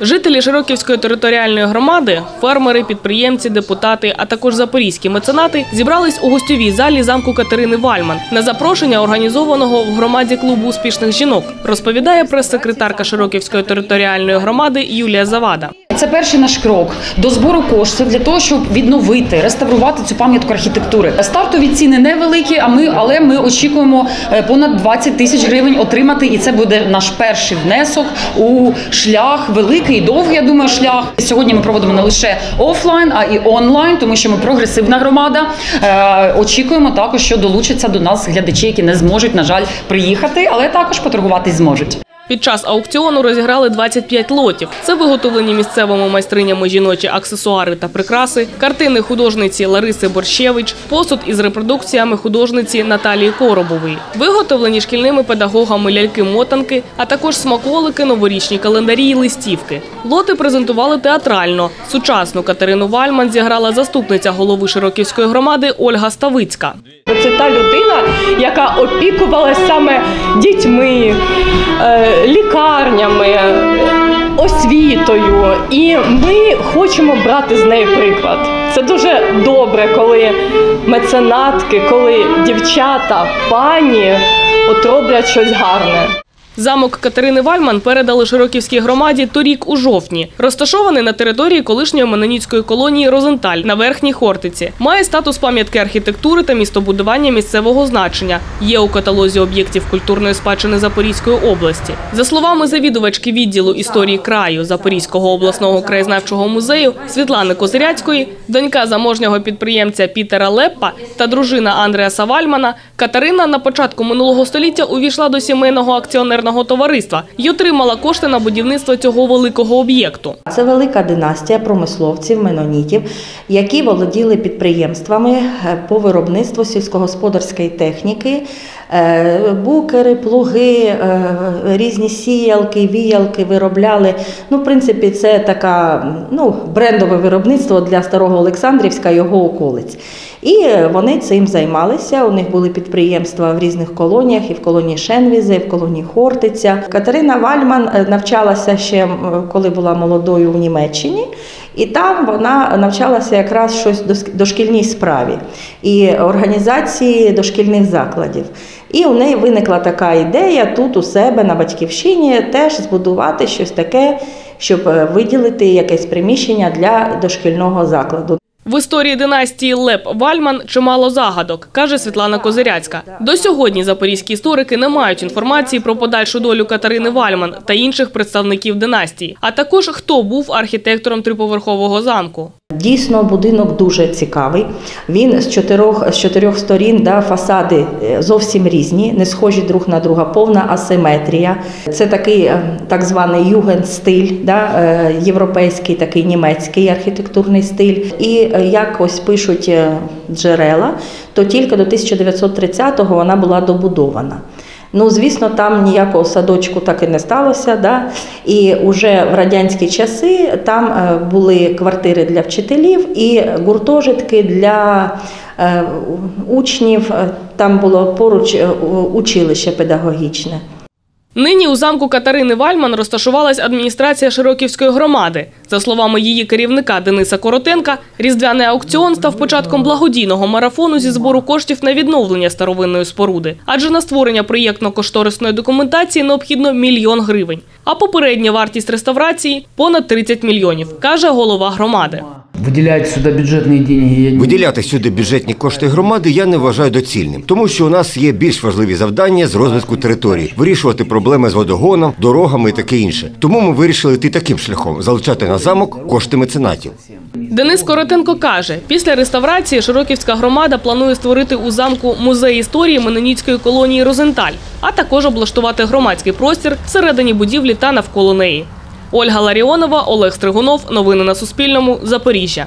Жителі Широківської територіальної громади, фермери, підприємці, депутати, а також запорізькі меценати зібрались у гостьовій залі замку Катерини Вальман на запрошення організованого в громаді клубу успішних жінок, розповідає прес-секретарка Широківської територіальної громади Юлія Завада. Це перший наш крок до збору коштів для того, щоб відновити, реставрувати цю пам'ятку архітектури. Стартові ціни невеликі, а ми але ми очікуємо е, понад 20 тисяч гривень отримати, і це буде наш перший внесок у шлях, великий, довгий, я думаю, шлях. Сьогодні ми проводимо не лише офлайн, а і онлайн, тому що ми прогресивна громада. Е, Очікуємо також, що долучаться до нас глядачі, які не зможуть, на жаль, приїхати, але також поторгуватись зможуть. Під час аукціону розіграли 25 лотів. Це виготовлені місцевими майстринями жіночі аксесуари та прикраси, картини художниці Лариси Борщевич, посуд із репродукціями художниці Наталії Коробової, виготовлені шкільними педагогами ляльки-мотанки, а також смаколики, новорічні календарі і листівки. Лоти презентували театрально. Сучасну Катерину Вальман зіграла заступниця голови Широківської громади Ольга Ставицька. Це та людина, яка опікувалася саме дітьми, е, лікарнями, освітою. І ми хочемо брати з неї приклад. Це дуже добре, коли меценатки, коли дівчата, пані от роблять щось гарне. Замок Катерини Вальман передали Широківській громаді торік у жовтні. Розташований на території колишньої меноніцької колонії Розенталь на Верхній Хортиці. Має статус пам'ятки архітектури та містобудування місцевого значення. Є у каталозі об'єктів культурної спадщини Запорізької області. За словами завідувачки відділу історії краю Запорізького обласного краєзнавчого музею Світлани Козиряцької, донька заможнього підприємця Пітера Леппа та дружина Андреаса Вальмана, Катерина на початку минулого століття увійшла до сімейного акціонерного товариства і отримала кошти на будівництво цього великого об'єкту. Це велика династія промисловців, менонітів, які володіли підприємствами е, по виробництву сільськогосподарської техніки, букери, плуги, е, різні сіялки, віялки виробляли. Ну, в принципі, це така ну, брендове виробництво для старого Олександрівська, його околиць. І вони цим займалися. У них були підприємства в різних колоніях, і в колонії Шенвізе, і в колонії Хортиця. Катерина Вальман е, навчалася ще, коли була молодою в Німеччині, і там вона навчалася якраз щось дошкільній справі і організації дошкільних закладів. І у неї виникла така ідея тут у себе на батьківщині теж збудувати щось таке, щоб е, виділити якесь приміщення для дошкільного закладу. В історії династії Леп Вальман чимало загадок, каже Світлана Козиряцька. До сьогодні запорізькі історики не мають інформації про подальшу долю Катерини Вальман та інших представників династії, а також хто був архітектором триповерхового замку. Дійсно, будинок дуже цікавий. Він з чотирьох, з чотирьох сторін, да, фасади е, зовсім різні, не схожі друг на друга, повна асиметрія. Це такий е, так званий юген-стиль, да, е, європейський, такий німецький архітектурний стиль. І як ось пишуть е, джерела, то тільки до 1930-го вона була добудована. Ну, звісно, там ніякого садочку так і не сталося. Да? І вже в радянські часи там е, були квартири для вчителів і гуртожитки для е, учнів. Там було поруч училище педагогічне. Нині у замку Катерини Вальман розташувалась адміністрація Широківської громади. За словами її керівника Дениса Коротенка, різдвяний аукціон став початком благодійного марафону зі збору коштів на відновлення старовинної споруди. Адже на створення проєктно-кошторисної документації необхідно мільйон гривень. А попередня вартість реставрації понад 30 мільйонів, каже голова громади. Выделять сюда бюджетные деньги я Виділяти сюди бюджетні кошти громади я не вважаю доцільним, тому що у нас є більш важливі завдання з розвитку території, вирішувати проблеми з водогоном, дорогами і таке інше. Тому ми вирішили йти таким шляхом залучати на замок кошти меценатів. Денис Коротенко каже, після реставрації Широківська громада планує створити у замку музей історії Меноніцької колонії Розенталь, а також облаштувати громадський простір всередині будівлі та навколо неї. Ольга Ларіонова, Олег Стригунов. Новини на Суспільному. Запоріжжя.